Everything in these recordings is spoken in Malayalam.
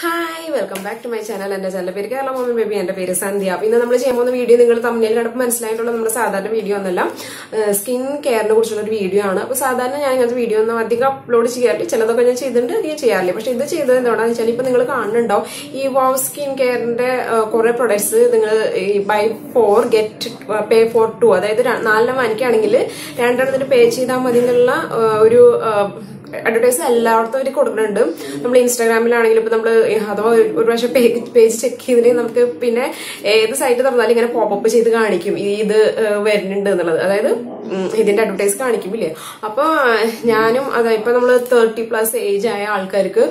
Hi welcome back to my channel എന്റെ ചാനൽ പേര് കേരള മോമി ബേബി എന്റെ പേര് സന്ധ്യ. ഇന്ന് നമ്മൾ ചെയ്യാൻ പോകുന്ന വീഡിയോ നിങ്ങൾ തമ്മിൽ കണ്ടപ്പോൾ മനസ്സിലായിട്ടുള്ള നമ്മുടെ സാധാരണ വീഡിയോ ഒന്നല്ല. സ്കിൻ കെയറിനെ കുറിച്ചുള്ള ഒരു വീഡിയോ ആണ്. അപ്പൊ സാധാരണ ഞാൻ ഇങ്ങനത്തെ വീഡിയോ ഒന്നും അധികം അപ്ലോഡ് ചെയ്യാറില്ല. ചിലതൊക്കെ ഞാൻ ചെയ്തിട്ടുണ്ട് അധികം ചെയ്യാറില്ല. പക്ഷെ ഇത് ചെയ്തത് എന്താണെന്ന് വെച്ചാൽ ഇപ്പൊ നിങ്ങൾ കാണുന്നുണ്ടോ? ഈ വാവ് സ്കിൻ കെയറിന്റെ കുറെ പ്രൊഡക്ട്സ് നിങ്ങൾ buy four get pay for two അതായത് നാലെണ്ണം വാങ്ങിക്കുകയാണെങ്കിൽ രണ്ടെണ്ണത്തിന് പേ ചെയ്താൽ മതി എന്നുള്ള ഒരു അഡ്വർടൈസ് എല്ലായിടത്തും അവർ കൊടുക്കുന്നുണ്ട്. നമ്മൾ ഇൻസ്റ്റാഗ്രാമിലാണെങ്കിലും ഇപ്പൊ നമ്മൾ അഥവാ ഒരു പ്രാവശ്യം പേജ് ചെക്ക് ചെയ്തിട്ട് നമുക്ക് പിന്നെ ഏത് സൈറ്റ് തുറന്നാലും ഇങ്ങനെ പോപ്പപ്പ് ചെയ്ത് കാണിക്കും. ഇത് വരുന്നുണ്ട് എന്നുള്ളത്. അതായത് ഇതിന്റെ അഡ്വർടൈസ് കാണിക്കുമില്ലേ അപ്പൊ ഞാനും അതായത് ഇപ്പൊ നമ്മൾ തേർട്ടി പ്ലസ് ഏജ് ആയ ആൾക്കാർക്ക്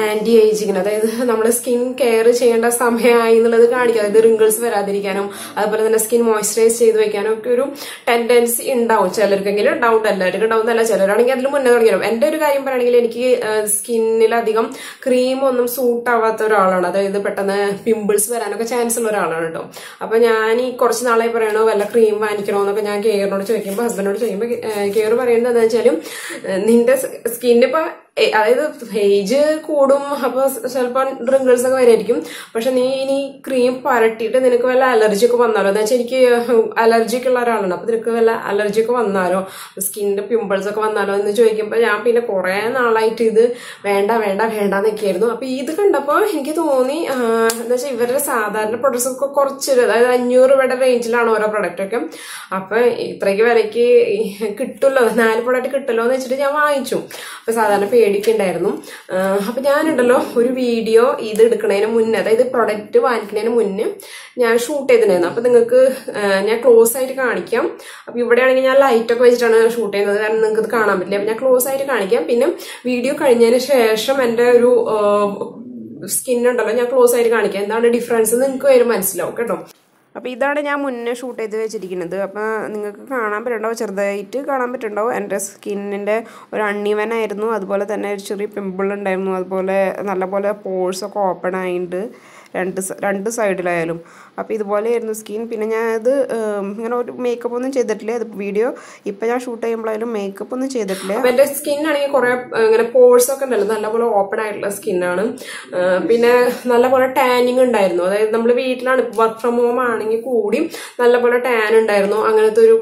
ആന്റി ഏജിങ്ങിന് അതായത് നമ്മൾ സ്കിൻ കെയർ ചെയ്യേണ്ട സമയമായി എന്നുള്ളത് കാണിക്കും. അതായത് റിങ്കിൾസ് വരാതിരിക്കാനും അതുപോലെ തന്നെ സ്കിൻ മോയ്സ്ചറൈസ് ചെയ്ത് വെക്കാനും ഒക്കെ ഒരു ടെൻഡൻസി ഉണ്ടാവും. ചിലർക്കെങ്കിലും ഡൗട്ട് എല്ലാവർക്കും അല്ല ചിലരാണെങ്കിൽ അതിൽ മുന്നേ തുടങ്ങിയാലും എന്റെ ഒരു കാര്യം പറയുകയാണെങ്കിൽ എനിക്ക് സ്കിന്നിലധികം ക്രീം ഒന്നും സൂട്ട് ആവാത്ത ഒരാളാണ്. അതായത് പെട്ടെന്ന് പിമ്പിൾസ് വരാനൊക്കെ ചാൻസ് ഉള്ള ഒരാളാണ് കേട്ടോ. അപ്പൊ ഞാൻ ഈ കുറച്ച് നാളായി പറയണോ വല്ല ക്രീം വാങ്ങിക്കണോ എന്നൊക്കെ ഞാൻ കെയറിനോട് ചോദിക്കുമ്പോൾ ഹസ്ബൻഡിനോട് ചോദിക്കുമ്പോൾ കെയർ പറയുന്നത് എന്താ വെച്ചാലും നിന്റെ സ്കിന്നിപ്പോ അതായത് ഏജ് കൂടും അപ്പൊ ചിലപ്പോ റിങ്കിൾസ് ഒക്കെ വരായിരിക്കും. പക്ഷെ നീ ഇനി ക്രീം പരട്ടിയിട്ട് നിനക്ക് വല്ല അലർജി ഒക്കെ വന്നാലോ? എന്താ വെച്ചാൽ എനിക്ക് അലർജി ഒക്കെ ഉള്ള ഒരാളാണ് അപ്പൊ നിനക്ക് വല്ല അലർജി ഒക്കെ വന്നാലോ? സ്കിന്നിന്റെ പിമ്പിൾസ് ഒക്കെ വന്നാലോ എന്ന് ചോദിക്കുമ്പോൾ ഞാൻ പിന്നെ കുറെ നാളായിട്ട് ഇത് വേണ്ട വേണ്ട വേണ്ട എന്നൊക്കെയായിരുന്നു. അപ്പൊ ഇത് കണ്ടപ്പോ എനിക്ക് തോന്നി എന്താ വെച്ചാൽ ഇവരുടെ സാധാരണ പ്രൊഡക്ട്സ് ഒക്കെ കുറച്ച് അതായത് അഞ്ഞൂറ് രൂപയുടെ റേഞ്ചിലാണ് ഓരോ പ്രൊഡക്റ്റ് ഒക്കെ. അപ്പൊ ഇത്രയ്ക്ക് വിലക്ക് കിട്ടുമല്ലോ? നാല് പ്രൊഡക്റ്റ് കിട്ടുമല്ലോ എന്ന് വെച്ചിട്ട് ഞാൻ വാങ്ങിച്ചു. അപ്പൊ സാധാരണ പേടിക്കുണ്ടായിരുന്നു. അപ്പം ഞാനുണ്ടല്ലോ ഒരു വീഡിയോ ഇത് എടുക്കുന്നതിന് മുന്നേ അതായത് പ്രൊഡക്റ്റ് വാങ്ങിക്കുന്നതിന് മുന്നേ ഞാൻ ഷൂട്ട് ചെയ്തിട്ടുണ്ടായിരുന്നു. അപ്പം നിങ്ങൾക്ക് ഞാൻ ക്ലോസ് ആയിട്ട് കാണിക്കാം. അപ്പൊ ഇവിടെയാണെങ്കിൽ ഞാൻ ലൈറ്റൊക്കെ വെച്ചിട്ടാണ് ഷൂട്ട് ചെയ്യുന്നത്. കാരണം നിങ്ങൾക്ക് ഇത് കാണാൻ പറ്റില്ല. അപ്പം ഞാൻ ക്ലോസ് ആയിട്ട് കാണിക്കാം. പിന്നെ വീഡിയോ കഴിഞ്ഞതിന് ശേഷം എന്റെ ഒരു സ്കിന്നുണ്ടല്ലോ ഞാൻ ക്ലോസ് ആയിട്ട് കാണിക്കാം. എന്താണ് ഡിഫറൻസ് നിങ്ങൾക്ക് വരും മനസ്സിലാവും കേട്ടോ. അപ്പോൾ ഇതാണ് ഞാൻ മുന്നേ ഷൂട്ട് ചെയ്ത് വെച്ചിരിക്കുന്നത്. അപ്പോൾ നിങ്ങൾക്ക് കാണാൻ പറ്റുണ്ടാവും ചെറുതായിട്ട് കാണാൻ പറ്റുണ്ടാവും എന്റെ സ്കിന്നിന്റെ ഒരു അണ്ണിവനായിരുന്നു അതുപോലെ തന്നെ ഒരു ചെറിയ പിമ്പിൾ ഉണ്ടായിരുന്നു. അതുപോലെ നല്ലപോലെ പോഴ്സ് ഒക്കെ ഓപ്പൺ ആയിട്ടുണ്ട് രണ്ട് രണ്ട് സൈഡിലായാലും. അപ്പോൾ ഇതുപോലെയായിരുന്നു സ്കിൻ. പിന്നെ ഞാൻ അത് ഇങ്ങനെ ഒരു മേക്കപ്പ് ഒന്നും ചെയ്തിട്ടില്ല. അത് വീഡിയോ ഇപ്പം ഞാൻ ഷൂട്ട് ചെയ്യുമ്പോഴായാലും മേക്കപ്പ് ഒന്നും ചെയ്തിട്ടില്ല. എന്റെ സ്കിൻ ആണെങ്കിൽ കുറേ ഇങ്ങനെ പോഴ്സ് ഒക്കെ ഉണ്ടല്ലോ. നല്ലപോലെ ഓപ്പൺ ആയിട്ടുള്ള സ്കിന്നാണ് പിന്നെ നല്ലപോലെ ടാനിങ് ഉണ്ടായിരുന്നു. അതായത് നമ്മൾ വീട്ടിലാണ് വർക്ക് ഫ്രം ഹോം ആണെങ്കിൽ കൂടി നല്ലപോലെ ടാൻ ഉണ്ടായിരുന്നു. അങ്ങനത്തെ ഒരു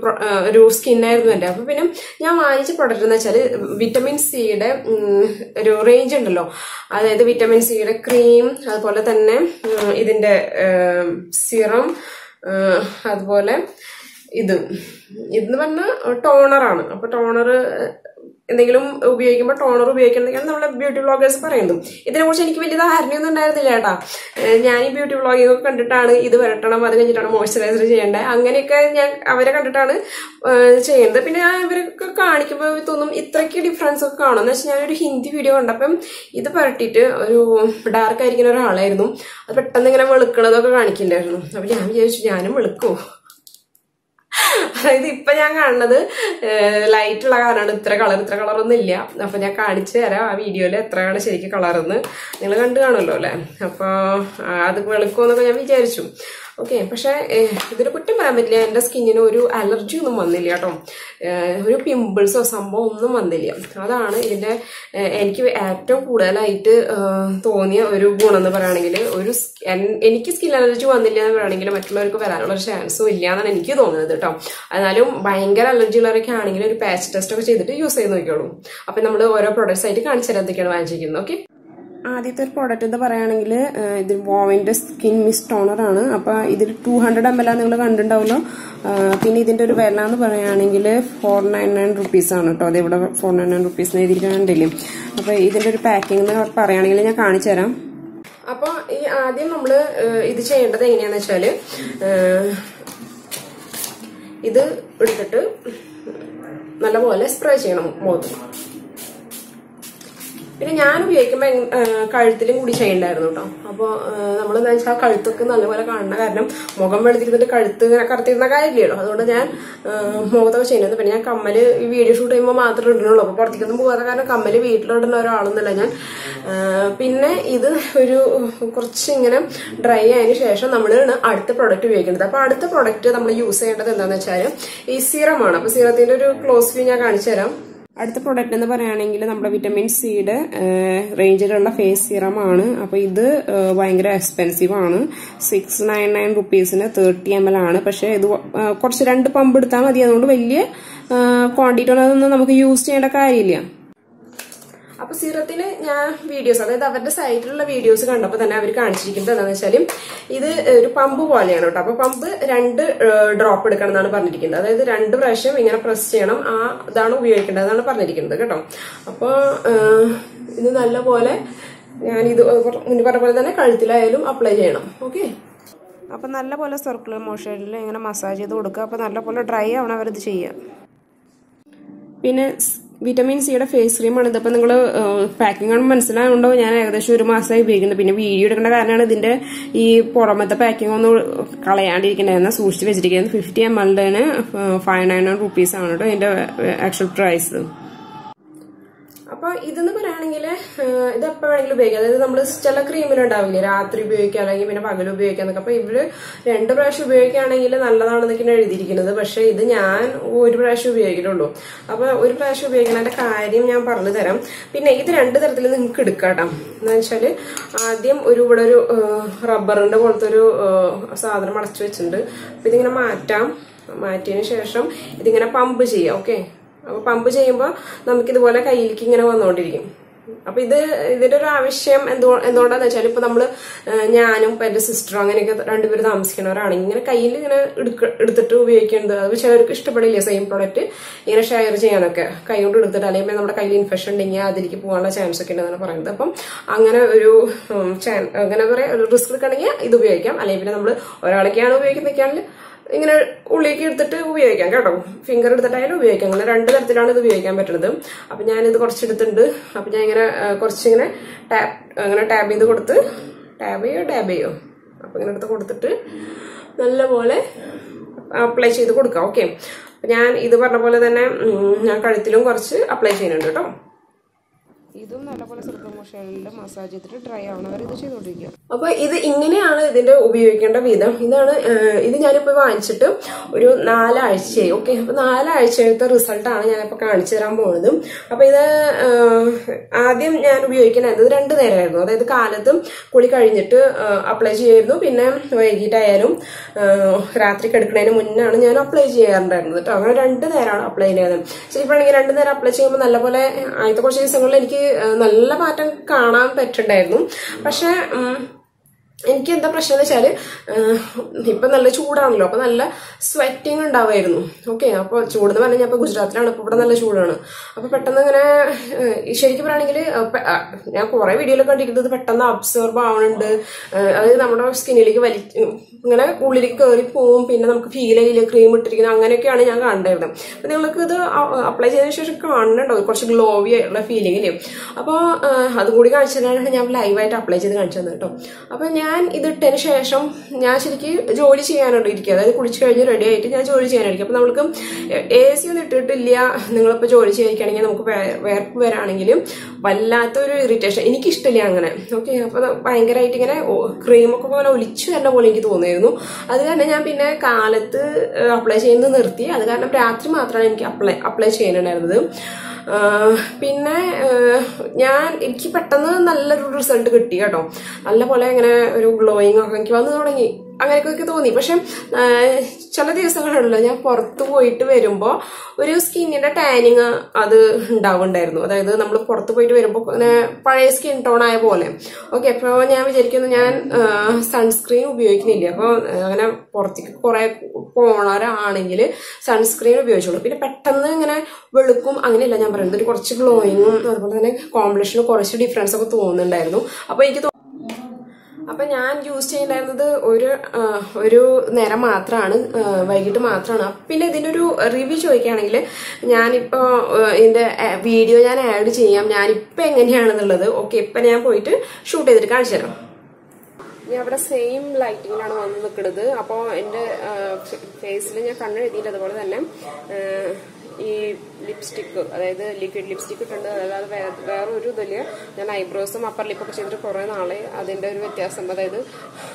ഒരു സ്കിന്നായിരുന്നു എന്റെ അപ്പോൾ പിന്നെ ഞാൻ വാങ്ങിച്ച പ്രൊഡക്റ്റ് എന്ന് വെച്ചാൽ വിറ്റമിൻ സിയുടെ ഒരു റേഞ്ച് ഉണ്ടല്ലോ. അതായത് വിറ്റമിൻ സിയുടെ ക്രീം അതുപോലെ തന്നെ ഇതിന്റെ സിറം അതുപോലെ ഇത്. ഇതെന്ന് പറഞ്ഞാൽ ടോണറാണ്. അപ്പൊ ടോണർ എന്തെങ്കിലും ഉപയോഗിക്കുമ്പോൾ ടോണർ ഉപയോഗിക്കണമെന്നൊക്കെയാണ് നമ്മളെ ബ്യൂട്ടി ബ്ലോഗേഴ്സ് പറയുന്നത് ഇതിനെക്കുറിച്ച് എനിക്ക് വലിയ ധാരണയൊന്നും ഉണ്ടായിരുന്നില്ല കേട്ടാ. ഞാൻ ഈ ബ്യൂട്ടി ഒക്കെ കണ്ടിട്ടാണ് ഇത് വരട്ടണം അത് കഴിഞ്ഞിട്ടാണ് മോയ്സ്ചറൈസർ ചെയ്യേണ്ടത് അങ്ങനെയൊക്കെ ഞാൻ അവരെ കണ്ടിട്ടാണ് ചെയ്യുന്നത്. പിന്നെ ഞാൻ ഇവരൊക്കെ കാണിക്കുമ്പോൾ തോന്നും ഇത്രയ്ക്ക് ഡിഫറൻസ് ഒക്കെ കാണും. എന്ന് വെച്ചാൽ ഞാനൊരു ഹിന്ദി വീഡിയോ കണ്ടപ്പം ഇത് പരട്ടിയിട്ട് ഒരു ഡാർക്ക് ആയിരിക്കുന്ന ഒരാളായിരുന്നു. അത് പെട്ടെന്ന് ഇങ്ങനെ വെളുക്കണതൊക്കെ കാണിക്കണ്ടായിരുന്നു അപ്പം ഞാൻ വിചാരിച്ചു ഞാനും വെളുക്കുമോ അതായത് ഇപ്പൊ ഞാൻ കാണുന്നത് ലൈറ്റ് ഉള്ള കാരണമാണ് ഇത്ര കളർ ഇത്ര കളർ ഒന്നും ഇല്ല. അപ്പൊ ഞാൻ കാണിച്ചു തരാം ആ വീഡിയോയിൽ എത്രയാണ് ശരിക്കും കളറെന്ന്. നിങ്ങൾ കണ്ടു കാണുമല്ലോ അല്ലേ? അപ്പൊ ആ, അത് വെളുക്കുമെന്നൊക്കെ ഞാൻ വിചാരിച്ചു. ഓക്കെ പക്ഷേ ഇതിന് കുറ്റം പറയാൻ പറ്റില്ല. എന്റെ സ്കിന്നിന് ഒരു അലർജി ഒന്നും വന്നില്ല കേട്ടോ. ഒരു പിമ്പിൾസോ സംഭവം ഒന്നും വന്നില്ല. അതാണ് ഇതിന്റെ എനിക്ക് ഏറ്റവും കൂടുതലായിട്ട് തോന്നിയ ഒരു ഗുണം എന്ന് പറയുകയാണെങ്കിൽ ഒരു എനിക്ക് സ്കിൻ അലർജി വന്നില്ല എന്ന് പറയുകയാണെങ്കിൽ മറ്റുള്ളവർക്ക് വരാനുള്ള ഒരു ചാൻസും ഇല്ല എന്നാണ് എനിക്ക് തോന്നുന്നത് കേട്ടോ. എന്നാലും ഭയങ്കര അലർജി ഉള്ളവരൊക്കെ ആണെങ്കിൽ ഒരു പാച്ച് ടെസ്റ്റ് ഒക്കെ ചെയ്തിട്ട് യൂസ് ചെയ്ത് നോക്കിയോളൂ അപ്പൊ നമ്മൾ ഓരോ പ്രൊഡക്ട്സ് ആയിട്ട് കാണിച്ചു എന്തൊക്കെയാണ് വാങ്ങിച്ചിരിക്കുന്നത്. ഓക്കെ ആദ്യത്തെ ഒരു പ്രോഡക്റ്റ് എന്ന് പറയുകയാണെങ്കിൽ ഇത് വോവിന്റെ സ്കിൻ മിസ് ടോണർ ആണ്. അപ്പൊ ഇതിൽ ടു ഹൺഡ്രഡ് എം എൽ ആണ് നിങ്ങൾ കണ്ടിട്ടുണ്ടാവുമല്ലോ. പിന്നെ ഇതിന്റെ ഒരു വില എന്ന് പറയുകയാണെങ്കിൽ ഫോർ നയൻ നയൻ റുപ്പീസ് ആണ് കേട്ടോ. അത് ഇവിടെ ഫോർ നയൻ നയൻ റുപ്പീസ് എഴുതിയിട്ടുണ്ടെങ്കിലും അപ്പൊ ഇതിന്റെ ഒരു പാക്കിംഗ് എന്ന് പറയുകയാണെങ്കിൽ ഞാൻ കാണിച്ചു തരാം. അപ്പൊ ഈ ആദ്യം നമ്മൾ ഇത് ചെയ്യേണ്ടത് എങ്ങനെയാന്ന് വെച്ചാൽ ഇത് എടുത്തിട്ട് നല്ലപോലെ സ്പ്രേ ചെയ്യണം മുഖത്ത്. പിന്നെ ഞാൻ ഉപയോഗിക്കുമ്പോൾ കഴുത്തിലും കൂടി ചെയ്യണ്ടായിരുന്നു കേട്ടോ അപ്പോൾ നമ്മൾ എന്താ വെച്ചാൽ കഴുത്തൊക്കെ നല്ലപോലെ കാണണം കാരണം മുഖം വെളുത്തിരുന്നിട്ട് കഴുത്ത് ഇങ്ങനെ കറുത്തിരുന്ന കാര്യമില്ലല്ലോ. അതുകൊണ്ട് ഞാൻ മുഖത്തൊക്കെ ചെയ്യുന്നത്. പിന്നെ ഞാൻ കമ്മൽ ഈ വീഡിയോ ഷൂട്ട് ചെയ്യുമ്പോൾ മാത്രമേ ഇടുന്നുള്ളൂ. അപ്പോൾ പുറത്തേക്കൊന്നും പോകാത്ത കാരണം കമ്മൽ വീട്ടിലിടുന്ന ഒരാളൊന്നുമല്ല ഞാൻ. പിന്നെ ഇത് ഒരു കുറച്ച് ഇങ്ങനെ ഡ്രൈ ആയതിനു ശേഷം നമ്മളാണ് അടുത്ത പ്രൊഡക്റ്റ് ഉപയോഗിക്കുന്നത് അപ്പോൾ അടുത്ത പ്രൊഡക്റ്റ് നമ്മൾ യൂസ് ചെയ്യേണ്ടത് എന്താണെന്ന് വെച്ചാൽ ഈ സീറമാണ്. അപ്പോൾ സീറത്തിന്റെ ഒരു ക്ലോസ് വ്യൂ ഞാൻ കാണിച്ചു തരാം അടുത്ത പ്രൊഡക്റ്റ് എന്ന് പറയുകയാണെങ്കിൽ നമ്മുടെ വിറ്റമിൻ സിയുടെ റേഞ്ചിലുള്ള ഫേസ് സീറം ആണ്. അപ്പോൾ ഇത് ഭയങ്കര എക്സ്പെൻസീവ് ആണ്. സിക്സ് നയൻ നയൻ റുപ്പീസിന് തേർട്ടി എം എൽ ആണ്. പക്ഷേ ഇത് കുറച്ച് രണ്ട് പമ്പ് എടുത്താൽ മതി. അതുകൊണ്ട് വലിയ ക്വാണ്ടിറ്റി ഉള്ളതൊന്നും നമുക്ക് യൂസ് ചെയ്യേണ്ട കാര്യമില്ല. അപ്പൊ സീറത്തിന് ഞാൻ വീഡിയോസ് അതായത് അവരുടെ സൈറ്റിലുള്ള വീഡിയോസ് കണ്ടപ്പോൾ തന്നെ അവർ കാണിച്ചിരിക്കുന്നത് എന്താണെന്ന് വെച്ചാൽ ഇത് ഒരു പമ്പ് പോലെയാണ് കേട്ടോ. അപ്പൊ പമ്പ് രണ്ട് ഡ്രോപ്പ് എടുക്കണം എന്നാണ് പറഞ്ഞിരിക്കുന്നത്. അതായത് രണ്ട് പ്രാവശ്യം ഇങ്ങനെ പ്രസ് ചെയ്യണം. ആ ഇതാണ് ഉപയോഗിക്കേണ്ടത് എന്നാണ് പറഞ്ഞിരിക്കുന്നത് കേട്ടോ. അപ്പോൾ ഇത് നല്ലപോലെ ഞാൻ ഇത് മുന്നേ പറഞ്ഞ പോലെ തന്നെ കഴുത്തിലായാലും അപ്ലൈ ചെയ്യണം. ഓക്കെ അപ്പം നല്ലപോലെ സർക്കിൾ മോഷനിൽ ഇങ്ങനെ മസാജ് ചെയ്ത് കൊടുക്കുക. അപ്പോൾ നല്ലപോലെ ഡ്രൈ ആവണം അവരിത് ചെയ്യുക പിന്നെ വിറ്റമിൻ സിയുടെ ഫേസ് ക്രീമാണ് ഇതിപ്പോൾ നിങ്ങൾ പാക്കിംഗ് ആണ് മനസ്സിലായതുകൊണ്ടോ ഞാൻ ഏകദേശം ഒരു മാസമായി ഉപയോഗിക്കുന്നത്. പിന്നെ വീഡിയോ എടുക്കേണ്ട കാരണമാണ് ഇതിന്റെ ഈ പുറമത്തെ പാക്കിംഗ് ഒന്ന് കളയാണ്ടിരിക്കണ്ടായിരുന്ന സൂക്ഷിച്ച് വെച്ചിരിക്കുന്നത്. ഫിഫ്റ്റി എം എല്ലിന് ഫൈവ് നയൻ റുപ്പീസ് ആണ് കേട്ടോ ഇതിന്റെ ആക്ച്വൽ പ്രൈസ് അപ്പൊ ഇതെന്ന് പറയുകയാണെങ്കിൽ ഇത് എപ്പോ വേണമെങ്കിലും ഉപയോഗിക്കാം അതായത് നമ്മൾ ചില ക്രീമിലുണ്ടാവില്ലേ? രാത്രി ഉപയോഗിക്കാം അല്ലെങ്കിൽ പിന്നെ പകൽ ഉപയോഗിക്കാം എന്നൊക്കെ. അപ്പൊ ഇവർ രണ്ട് പ്രാവശ്യം ഉപയോഗിക്കുകയാണെങ്കിൽ നല്ലതാണെന്നൊക്കെയാണ് എഴുതിയിരിക്കുന്നത്. പക്ഷെ ഇത് ഞാൻ ഒരു പ്രാവശ്യം ഉപയോഗിക്കുന്നുള്ളൂ. അപ്പൊ ഒരു പ്രാവശ്യം ഉപയോഗിക്കുന്നതിന്റെ കാര്യം ഞാൻ പറഞ്ഞു തരാം. പിന്നെ ഇത് രണ്ട് തരത്തിൽ നിങ്ങൾക്ക് എടുക്കാട്ടോ എന്ന് വെച്ചാൽ ആദ്യം ഒരു ഇവിടെ ഒരു റബ്ബറിന്റെ പോലത്തെ ഒരു സാധനം അടച്ചു വെച്ചിട്ടുണ്ട്. അപ്പൊ ഇതിങ്ങനെ മാറ്റാം. മാറ്റിയതിനു ശേഷം ഇതിങ്ങനെ പമ്പ് ചെയ്യാം. ഓക്കെ? പമ്പ് ചെയ്യുമ്പോൾ നമുക്ക് ഇതുപോലെ കയ്യിലേക്ക് ഇങ്ങനെ വന്നുകൊണ്ടിരിക്കും അപ്പൊ ഇത് ഇതിന്റെ ഒരു ആവശ്യം എന്തോ എന്തുകൊണ്ടാന്ന് വെച്ചാൽ ഇപ്പൊ നമ്മൾ ഞാനും ഇപ്പൊ എന്റെ സിസ്റ്ററും അങ്ങനെയൊക്കെ രണ്ടുപേര് താമസിക്കുന്നവരാണ്. ഇങ്ങനെ കയ്യിൽ ഇങ്ങനെ എടുത്തിട്ട് ഉപയോഗിക്കുന്നത് അത് ചിലർക്ക് ഇഷ്ടപ്പെടില്ല സെയിം പ്രോഡക്റ്റ് ഇങ്ങനെ ഷെയർ ചെയ്യാനൊക്കെ. കൈ കൊണ്ട് എടുത്തിട്ട് അല്ലെങ്കിൽ നമ്മുടെ കയ്യിൽ ഇൻഫെക്ഷൻ ഉണ്ടെങ്കിൽ അതിലേക്ക് പോകാനുള്ള ചാൻസ് ഒക്കെ ഉണ്ടെന്നാണ് പറയുന്നത്. അപ്പം അങ്ങനെ ഒരു അങ്ങനെ പറയാ റിസ്ക് എടുക്കണമെങ്കിൽ ഇത് ഉപയോഗിക്കാം. അല്ലെങ്കിൽ പിന്നെ നമ്മൾ ഒരാളൊക്കെയാണ് ഉപയോഗിക്കുന്നതൊക്കെയാണെങ്കിൽ ഇങ്ങനെ ഉള്ളിലേക്ക് എടുത്തിട്ട് ഉപയോഗിക്കാം കേട്ടോ. ഫിംഗർ എടുത്തിട്ടായാലും ഉപയോഗിക്കാം. അങ്ങനെ രണ്ട് തരത്തിലാണ് ഇത് ഉപയോഗിക്കാൻ പറ്റുന്നത്. അപ്പൊ ഞാനിത് കുറച്ചെടുത്തിട്ടുണ്ട്. അപ്പൊ ഞാൻ ഇങ്ങനെ കുറച്ചിങ്ങനെ ടാപ്പ് അങ്ങനെ ടാബ് ചെയ്ത് കൊടുത്ത് ടാബ് ചെയ്യോ ടാബ് ചെയ്യോ? അപ്പൊ ഇങ്ങനെ എടുത്ത് കൊടുത്തിട്ട് നല്ലപോലെ അപ്ലൈ ചെയ്ത് കൊടുക്കാം. ഓക്കെ അപ്പൊ ഞാൻ ഇത് പറഞ്ഞ പോലെ തന്നെ ഞാൻ കഴുത്തിലും കുറച്ച് അപ്ലൈ ചെയ്യുന്നുണ്ട് കേട്ടോ. ഇതും നല്ലപോലെ സർക്കുലർ മോഷനിൽ മസാജ് ചെയ്തിട്ട് ഡ്രൈ ആവണം വരെ ഇത് ചെയ്തുകൊണ്ടിരിക്കുക അപ്പൊ ഇത് ഇങ്ങനെയാണ് ഇതിന്റെ ഉപയോഗിക്കേണ്ട വിധം. ഇതാണ് ഇത് ഞാനിപ്പോ വാങ്ങിച്ചിട്ട് ഒരു നാലാഴ്ചയായി. ഓക്കെ അപ്പൊ നാലാഴ്ചത്തെ റിസൾട്ടാണ് ഞാനിപ്പോ കാണിച്ചു തരാൻ പോകുന്നത് അപ്പൊ ഇത് ആദ്യം ഞാൻ ഉപയോഗിക്കുന്നത് രണ്ട് നേരമായിരുന്നു. അതായത് കാലത്തും കുളി കഴിഞ്ഞിട്ട് അപ്ലൈ ചെയ്യായിരുന്നു. പിന്നെ വൈകിട്ടായാലും രാത്രി കിടക്കുന്നതിന് മുന്നാണ് ഞാൻ അപ്ലൈ ചെയ്യാറുണ്ടായിരുന്നത് കേട്ടോ. അങ്ങനെ രണ്ട് നേരമാണ് അപ്ലൈ ചെയ്യുന്നത്. ശരിക്കും രണ്ട് നേരം അപ്ലൈ ചെയ്യുമ്പോൾ നല്ലപോലെ ആദ്യത്തെ കുറച്ച് ദിവസങ്ങളിൽ എനിക്ക് നല്ല മാറ്റം കാണാൻ പറ്റുണ്ടായിരുന്നു പക്ഷെ എനിക്ക് എന്താ പ്രശ്നം എന്ന് വെച്ചാൽ ഇപ്പം നല്ല ചൂടാണല്ലോ അപ്പം നല്ല സ്വെറ്റിങ് ഉണ്ടാവായിരുന്നു. ഓക്കെ അപ്പോൾ ചൂടെന്ന് പറഞ്ഞാൽ ഞാൻ ഇപ്പൊ ഗുജറാത്തിലാണ് അപ്പോൾ ഇവിടെ നല്ല ചൂടാണ്. അപ്പോൾ പെട്ടെന്ന് ഇങ്ങനെ ശരിക്കും പറയുകയാണെങ്കിൽ ഞാൻ കുറേ വീഡിയോയിൽ കണ്ടിരിക്കുന്നത് പെട്ടെന്ന് അബ്സോർബ് ആവുന്നുണ്ട് അതായത് നമ്മുടെ സ്കിന്നിലേക്ക് വലി ഇങ്ങനെ ഉള്ളിലേക്ക് കയറി പോവും പിന്നെ നമുക്ക് ഫീൽ ചെയ്യില്ല ക്രീം ഇട്ടിരിക്കുന്നത് അങ്ങനെയൊക്കെയാണ് ഞാൻ കണ്ടായിരുന്നത് അപ്പം നിങ്ങൾക്ക് ഇത് അപ്ലൈ ചെയ്തതിന് ശേഷം കാണുന്നുണ്ടോ കുറച്ച് ഗ്ലോവി ആയിട്ടുള്ള ഫീലിംഗ് ഇല്ലേ? അപ്പോൾ അതും കൂടി കാണിച്ചതാണ് ഞാൻ ലൈവായിട്ട് അപ്ലൈ ചെയ്ത് കാണിച്ചു തന്നത് കേട്ടോ. അപ്പോൾ ഞാൻ ഇത് ഇതിട്ടതിന് ശേഷം ഞാൻ ശരിക്കും ജോലി ചെയ്യാനുണ്ട് ഇരിക്കുക. അതായത് കുളിച്ച് കഴിഞ്ഞ് റെഡി ആയിട്ട് ഞാൻ ജോലി ചെയ്യാനായിരിക്കും. അപ്പൊ നമ്മൾക്ക് എ സി ഒന്നും ഇട്ടിട്ടില്ല. നിങ്ങളിപ്പോ ജോലി ചെയ്യാനിരിക്കുകയാണെങ്കിൽ നമുക്ക് വേർപ്പ് വരാണെങ്കിലും വല്ലാത്തൊരു ഇറിറ്റേഷൻ എനിക്കിഷ്ടമില്ല അങ്ങനെ. ഓക്കെ അപ്പൊ അത് ഭയങ്കരമായിട്ട് ഇങ്ങനെ ക്രീമൊക്കെ പോലെ ഒലിച്ചു വരുന്ന പോലെ എനിക്ക് തോന്നിയിരുന്നു. അത് കാരണം ഞാൻ പിന്നെ കാലത്ത് അപ്ലൈ ചെയ്യുന്നത് നിർത്തി. അത് കാരണം രാത്രി മാത്രമാണ് എനിക്ക് അപ്ലൈ അപ്ലൈ ചെയ്യാനുണ്ടായിരുന്നത് പിന്നെ ഞാൻ എനിക്ക് പെട്ടെന്ന് നല്ലൊരു റിസൾട്ട് കിട്ടി കേട്ടോ. നല്ല പോലെ ഇങ്ങനെ ഒരു ഗ്ലോയിങ് ഒക്കെ എനിക്ക് വന്നു തുടങ്ങി. അങ്ങനെയൊക്കെ തോന്നി. പക്ഷെ ചില ദിവസങ്ങളുണ്ടല്ലോ ഞാൻ പുറത്ത് പോയിട്ട് വരുമ്പോൾ ഒരു സ്കിന്നിന്റെ ടാനിങ് അത് ഉണ്ടാവുണ്ടായിരുന്നു. അതായത് നമ്മൾ പുറത്ത് പോയിട്ട് വരുമ്പോൾ പഴയ സ്കിൻ ടോൺ ആയ പോലെ. ഓക്കെ അപ്പോൾ ഞാൻ വിചാരിക്കുന്നു ഞാൻ സൺസ്ക്രീൻ ഉപയോഗിക്കുന്നില്ല. അപ്പോൾ അങ്ങനെ പുറത്തേക്ക് കുറെ പോണവരാണെങ്കിൽ സൺസ്ക്രീൻ ഉപയോഗിച്ചോളൂ. പിന്നെ പെട്ടെന്ന് ഇങ്ങനെ വെളുക്കും അങ്ങനെയല്ല ഞാൻ പറയുന്നത്. ഒരു കുറച്ച് ഗ്ലോയിങ്ങും അതുപോലെ തന്നെ കോമ്പിനേഷനും കുറച്ച് ഡിഫറൻസ് ഒക്കെ തോന്നുന്നുണ്ടായിരുന്നു. അപ്പോൾ എനിക്ക് അപ്പൊ ഞാൻ യൂസ് ചെയ്യുന്നുണ്ടായിരുന്നത് ഒരു ഒരു നേരം മാത്രമാണ് വൈകിട്ട് മാത്രമാണ് പിന്നെ ഇതിനൊരു റിവ്യൂ ചോദിക്കുകയാണെങ്കിൽ ഞാനിപ്പോ ഇതിന്റെ വീഡിയോ ഞാൻ ആഡ് ചെയ്യാം. ഞാനിപ്പോൾ എങ്ങനെയാണെന്നുള്ളത് ഓക്കെ ഇപ്പൊ ഞാൻ പോയിട്ട് ഷൂട്ട് ചെയ്തിട്ട് കാണിച്ചു തരാം. ഞാൻ അവിടെ സെയിം ലൈറ്റിങ്ങിലാണ് വന്ന് നിൽക്കുന്നത് അപ്പോൾ എന്റെ ഫേസിൽ ഞാൻ കണ്ണെഴുതിയിട്ട് അതുപോലെ തന്നെ. ഈ ലിപ്സ്റ്റിക്ക് അതായത് ലിക്വിഡ് ലിപ്സ്റ്റിക് ഇട്ടുണ്ട്. അതായത് വേറെ ഒരു ഇതിൽ ഞാൻ ഐബ്രോസും അപ്പർ ലിപ്പൊക്കെ ചെയ്തിട്ട് കുറേ നാളെ അതിന്റെ ഒരു വ്യത്യാസം അതായത്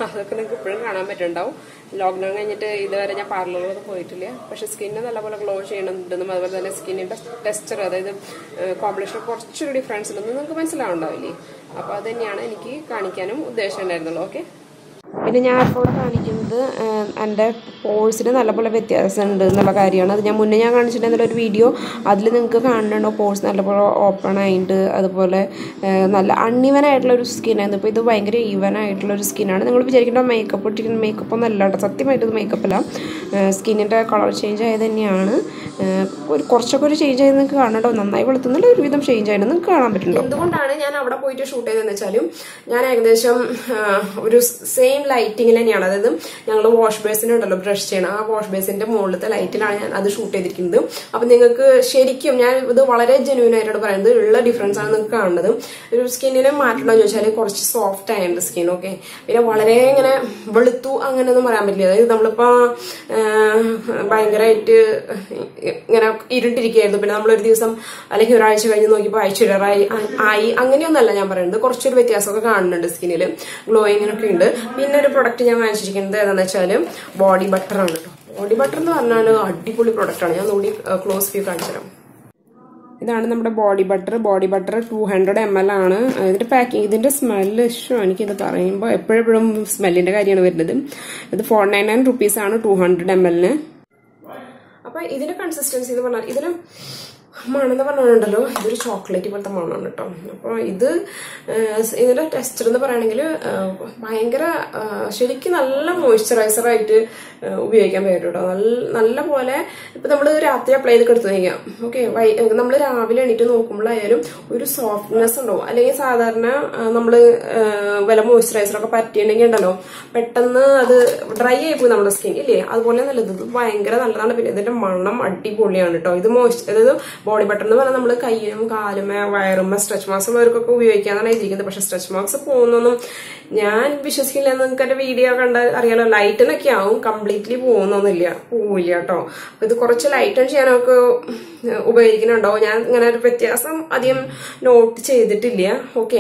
അതൊക്കെ നിങ്ങൾക്ക് ഇപ്പോഴും കാണാൻ പറ്റുന്നുണ്ടാവും. ലോക്ക്ഡൌൺ കഴിഞ്ഞിട്ട് ഇതുവരെ ഞാൻ പാർലറിലൊന്നും പോയിട്ടില്ല. പക്ഷെ സ്കിന്ന് നല്ലപോലെ ഗ്ലോ ചെയ്യണമെന്നുണ്ടെന്നും അതുപോലെ തന്നെ സ്കിന്നിന്റെ ടെക്സ്ചർ അതായത് കോമ്പിനേഷൻ കുറച്ചൊരു ഡിഫറൻസ് ഉണ്ടെന്ന് നിങ്ങൾക്ക് മനസ്സിലാവുണ്ടാവില്ലേ അപ്പോൾ അത് തന്നെയാണ് എനിക്ക് കാണിക്കാനും ഉദ്ദേശം ഉണ്ടായിരുന്നുള്ളൂ. ഓക്കെ പിന്നെ ഞാൻ ഇപ്പോൾ കാണിക്കുന്നത് എന്റെ പോഴ്സിന് നല്ലപോലെ വ്യത്യാസം ഉണ്ട് എന്നുള്ള കാര്യമാണ്. അത് ഞാൻ മുന്നേ ഞാൻ കാണിച്ചിട്ടുണ്ടെന്നുള്ള ഒരു വീഡിയോ അതിൽ നിങ്ങൾക്ക് കാണുന്നുണ്ടോ? പോഴ്സ് നല്ലപോലെ ഓപ്പൺ ആയിട്ട് അതുപോലെ നല്ല അൺഇവൻ ആയിട്ടുള്ള ഒരു സ്കിന്നായിരുന്നു ഇപ്പോൾ ഇത് ഭയങ്കര ഈവൻ ആയിട്ടുള്ള ഒരു സ്കിന്നാണ് നിങ്ങൾ വിചാരിക്കേണ്ട മേക്കപ്പ് ഇട്ടിരിക്കുന്ന മേക്കപ്പ് ഒന്നും അല്ല കേട്ടോ. ഇത് മേക്കപ്പ് അല്ല. സ്കിന്നിന്റെ കളർ ചേഞ്ച് ആയത് തന്നെയാണ്. ഒരു കുറച്ചൊക്കെ ഒരു ചേഞ്ച് ആയത് നിങ്ങൾക്ക് കാണണ്ടോ നന്നായി വെളുത്തുന്നില്ല ഒരുവിധം ചേഞ്ച് ആയിരുന്നു നിങ്ങൾക്ക് കാണാൻ പറ്റുന്നുണ്ടോ? എന്തുകൊണ്ടാണ് ഞാൻ അവിടെ പോയിട്ട് ഷൂട്ട് ചെയ്തതെന്ന് വെച്ചാലും ഞാൻ ഏകദേശം ഒരു സെയിം ലൈറ്റിങ്ങിൽ തന്നെയാണ്. അതായത് ഞങ്ങൾ വാഷ് ബേസിൻ ഉണ്ടല്ലോ ബ്രഷ് ചെയ്യണം ആ വാഷ് ബേസിന്റെ മുകളിലത്തെ ലൈറ്റിലാണ് ഞാൻ അത് ഷൂട്ട് ചെയ്തിരിക്കുന്നത്. അപ്പം നിങ്ങൾക്ക് ശരിക്കും ഞാൻ ഇത് വളരെ ജെന്യൂൻ ആയിട്ടോട് പറയുന്നത്. ഉള്ള ഡിഫറൻസ് ആണ് നിങ്ങൾക്ക് കാണുന്നത്. ഒരു സ്കിന്നിനെ മാറ്റണമെന്ന് ചോദിച്ചാൽ കുറച്ച് സോഫ്റ്റ് ആയിട്ടുണ്ട് സ്കിൻ ഓക്കെ പിന്നെ വളരെ ഇങ്ങനെ വെളുത്തു അങ്ങനെയൊന്നും പറയാൻ പറ്റില്ല. അതായത് നമ്മളിപ്പോൾ ഭയങ്കരമായിട്ട് ഇങ്ങനെ ഇരുണ്ടിരിക്കുകയായിരുന്നു. പിന്നെ നമ്മളൊരു ദിവസം അല്ലെങ്കിൽ ഒരാഴ്ച കഴിഞ്ഞ് നോക്കിയപ്പോൾ ആഴ്ചയിലറായി ആയി. അങ്ങനെയൊന്നല്ല ഞാൻ പറയുന്നത്. കുറച്ചൊരു വ്യത്യാസമൊക്കെ കാണുന്നുണ്ട് സ്കിന്നിൽ ഗ്ലോയിങ് ഒക്കെ ഉണ്ട്. പിന്നെ ഒരു പ്രൊഡക്റ്റ് ഞാൻ വാങ്ങിച്ചിരിക്കുന്നത് ഏതാണെന്ന് വെച്ചാൽ ബോഡി ബട്ടറാണ് കേട്ടോ ബോഡി ബട്ടർ എന്ന് പറഞ്ഞാൽ അടിപൊളി പ്രൊഡക്റ്റാണ് ഞാൻ നോടി ക്ലോസ് വ്യൂ കാണിച്ചു തരാം ഇതാണ് നമ്മുടെ body butter body butter two hundred M L ആണ്. ഇതിന്റെ പാക്കിംഗ് ഇതിന്റെ സ്മെല്ല് ഇഷ്ടം എനിക്കിത് പറയുമ്പോൾ എപ്പോഴെപ്പോഴും സ്മെല്ലിന്റെ കാര്യമാണ് വരുന്നത്. ഇത് ഫോർ നയൻ നയൻ റുപ്പീസ് ആണ് ടു ഹൺഡ്രഡ് എം എല്ലിന് അപ്പൊ ഇതിന്റെ കൺസിസ്റ്റൻസി എന്ന് പറഞ്ഞാൽ ഇതിന് മണമെന്ന് പറഞ്ഞിട്ടുണ്ടല്ലോ. ഇതൊരു ചോക്ലേറ്റ് പോലത്തെ മണമാണ് കേട്ടോ. അപ്പോൾ ഇത് ഇതിന്റെ ടെക്സ്റ്റർ എന്ന് പറയുകയാണെങ്കിൽ ഭയങ്കര ശരിക്കും നല്ല ഏഹ്, ഉപയോഗിക്കാൻ പറ്റും കേട്ടോ. നല്ല നല്ല പോലെ ഇപ്പം നമ്മൾ രാത്രി അപ്ലൈ ചെയ്ത് എടുത്തു കഴിക്കാം. ഓക്കെ നമ്മൾ രാവിലെ എണീറ്റ് നോക്കുമ്പോഴായാലും ഒരു സോഫ്റ്റ്നെസ് ഉണ്ടാവും. അല്ലെങ്കിൽ സാധാരണ നമ്മൾ വില മോയ്സ്ചറൈസറൊക്കെ പറ്റിയിട്ടുണ്ടെങ്കിൽ ഉണ്ടല്ലോ പെട്ടെന്ന് അത് ഡ്രൈ ആയി പോയി നമ്മുടെ സ്കിൻ ഇല്ലേ? അതുപോലെ നല്ലത്. ഭയങ്കര നല്ലതാണ്. പിന്നെ ഇതിന്റെ മണം അടിപൊളിയാണ് കേട്ടോ. ഇത് മോയ്സ് അതായത് ബോഡി ബട്ടൺ എന്ന് പറഞ്ഞാൽ നമ്മൾ കയ്യും കാലും വയറും സ്ട്രെച്ച് മാർക്സ് ഉള്ളവർക്കൊക്കെ ഉപയോഗിക്കാന്നാണ് എഴുതിയിരിക്കുന്നത്. പക്ഷെ സ്ട്രെച്ച് മാർക്സ് പോകുന്നൊന്നും ഞാൻ വിശ്വസിക്കില്ല നിങ്ങൾക്ക് എന്റെ വീഡിയോ കണ്ട അറിയാലോ. ലൈറ്റിനൊക്കെ ആവും കംപ്ലീറ്റ്ലി പോകുന്നൊന്നുമില്ല. പോവില്ല കേട്ടോ. അപ്പൊ ഇത് കുറച്ച് ലൈറ്റൺ ചെയ്യാനൊക്കെ ഉപയോഗിക്കുന്നുണ്ടോ? ഞാൻ ഇങ്ങനെ ഒരു വ്യത്യാസം അധികം നോട്ട് ചെയ്തിട്ടില്ല. ഓക്കെ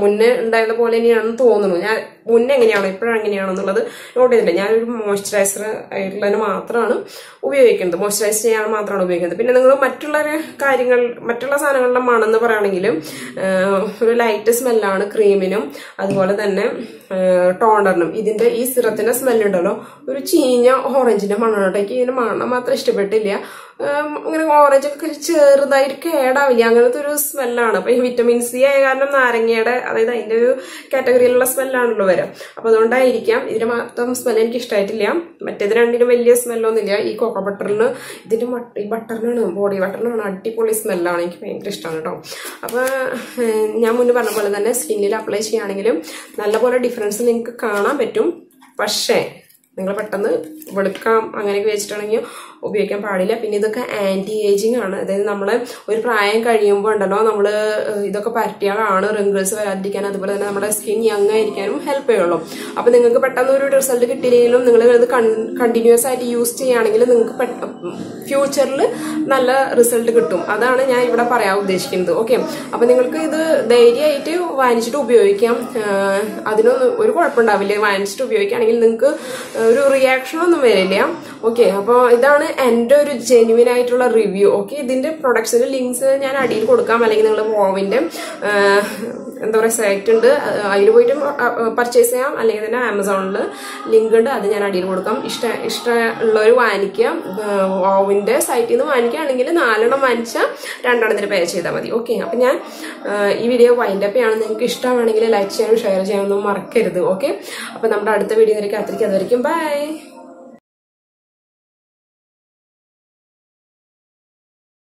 മുന്നേ ഉണ്ടായത് പോലെ തന്നെയാണെന്ന് തോന്നുന്നു. ഞാൻ മുന്നേ എങ്ങനെയാണോ ഇപ്പോഴും എങ്ങനെയാണോ എന്നുള്ളത് നോട്ട് ചെയ്തിട്ടില്ല ഞാനൊരു മോയ്സ്ചറൈസർ ആയിട്ടുള്ളതിന് മാത്രമാണ് ഉപയോഗിക്കുന്നത്. മോയ്സ്ചറൈസ് ചെയ്യാൻ മാത്രമാണ് ഉപയോഗിക്കുന്നത്. പിന്നെ നിങ്ങൾ മറ്റുള്ള കാര്യങ്ങൾ മറ്റുള്ള സാധനങ്ങളുടെ മണമെന്ന് പറയുകയാണെങ്കിലും ഒരു ലൈറ്റ് സ്മെല്ലാണ് ക്രീമിനും അതുപോലെ തന്നെ ടോണറിനും ഇതിന്റെ ഈ സിറത്തിന്റെ സ്മെല്ലുണ്ടല്ലോ ഒരു ചീഞ്ഞ കേട്ടോ. എനിക്ക് ഇതിന്റെ മണം മാത്രം ഇഷ്ടപ്പെട്ടില്ല. ഇങ്ങനെ ഓറഞ്ച് ഒക്കെ ചെറുതായിട്ട് കേടാവില്ല. അങ്ങനത്തെ ഒരു സ്മെല്ലാണ് അപ്പൊ ഈ വിറ്റമിൻ സി ആയ കാരണം നാരങ്ങയുടെ അതായത് അതിന്റെ ഒരു കാറ്റഗറിയിലുള്ള സ്മെല്ലാണല്ലോ വരാം. അപ്പൊ അതുകൊണ്ടായിരിക്കാം. ഇതിന് മാത്രം സ്മെൽ എനിക്ക് ഇഷ്ടമായിട്ടില്ല മറ്റേത് രണ്ടിനും വലിയ സ്മെല്ലൊന്നുമില്ല ഈ കോക്കോ ബട്ടറിന് ഇതിന്റെ ഈ ബട്ടറിനാണ് ബോഡി ബട്ടറിനാണ് അടിപൊളി സ്മെല്ലാണ് എനിക്ക് ഭയങ്കര ഇഷ്ടമാണ് കേട്ടോ. അപ്പൊ ഞാൻ മുന്നേ പറഞ്ഞ പോലെ തന്നെ സ്കിന്നിൽ അപ്ലൈ ചെയ്യുകയാണെങ്കിലും നല്ലപോലെ ഡിഫറൻസ് നിങ്ങൾക്ക് കാണാൻ പറ്റും. പക്ഷേ നിങ്ങൾ പെട്ടെന്ന് വെളുക്കാം അങ്ങനെയൊക്കെ വെച്ചിട്ടാണെങ്കിൽ ഉപയോഗിക്കാൻ പാടില്ല. പിന്നെ ഇതൊക്കെ ആന്റി ഏജിങ് ആണ്. അതായത് നമ്മൾ ഒരു പ്രായം കഴിയുമ്പോൾ ഉണ്ടല്ലോ നമ്മൾ ഇതൊക്കെ പറ്റിയാലാണ് റിങ്കിൾസ് വരാതിരിക്കാൻ അതുപോലെ തന്നെ നമ്മുടെ സ്കിൻ യങ് ആയിരിക്കാനും ഹെൽപ്പ് ചെയ്യുള്ളൂ. അപ്പോൾ നിങ്ങൾക്ക് പെട്ടെന്ന് ഒരു റിസൾട്ട് കിട്ടിയില്ലെങ്കിലും നിങ്ങൾ ഇത് കണ്ടിന്യൂസ് ആയിട്ട് യൂസ് ചെയ്യുകയാണെങ്കിൽ നിങ്ങൾക്ക് ഫ്യൂച്ചറിൽ നല്ല റിസൾട്ട് കിട്ടും. അതാണ് ഞാൻ ഇവിടെ പറയാൻ ഉദ്ദേശിക്കുന്നത്. ഓക്കെ അപ്പോൾ നിങ്ങൾക്ക് ഇത് ധൈര്യമായിട്ട് വാങ്ങിച്ചിട്ട് ഉപയോഗിക്കാം. അതിനൊന്നും ഒരു കുഴപ്പമുണ്ടാവില്ല. വാങ്ങിച്ചിട്ട് ഉപയോഗിക്കുകയാണെങ്കിൽ നിങ്ങൾക്ക് ഒരു റിയാക്ഷൻ ഒന്നും വരില്ല. ഓക്കെ അപ്പോൾ ഇതാണ് എന്റെ ഒരു ജെന്യുവിൻ ആയിട്ടുള്ള റിവ്യൂ ഓക്കെ ഇതിന്റെ പ്രൊഡക്ട്സിന്റെ ലിങ്ക്സ് ഞാൻ അടിയിൽ കൊടുക്കാം. അല്ലെങ്കിൽ നിങ്ങൾ വോവിന്റെ എന്താ പറയുക സൈറ്റ് ഉണ്ട്. അതിൽ പോയിട്ട് പർച്ചേസ് ചെയ്യാം. അല്ലെങ്കിൽ തന്നെ ആമസോണിൽ ലിങ്ക് ഉണ്ട്. അത് ഞാൻ അടിയിൽ കൊടുക്കാം. ഇഷ്ട ഇഷ്ടമുള്ളവർ വാനിക്ക ഓവിന്റെ സൈറ്റിൽ നിന്ന് വാങ്ങിക്കുകയാണെങ്കിൽ നാലെണ്ണം വാങ്ങിച്ചാൽ രണ്ടെണ്ണത്തിന് പേ ചെയ്താൽ മതി. ഓക്കെ അപ്പം ഞാൻ ഈ വീഡിയോ വൈൻഡ് അപ്പ് ആണ് നിങ്ങൾക്ക് ഇഷ്ടമാണെങ്കിൽ ലൈക്ക് ചെയ്യാനും ഷെയർ ചെയ്യാനൊന്നും മറക്കരുത്. ഓക്കെ അപ്പം നമ്മുടെ അടുത്ത വീഡിയോയിലേക്ക് കാത്തിരിക്കും അതുവരെയും ബൈ